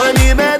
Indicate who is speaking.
Speaker 1: money man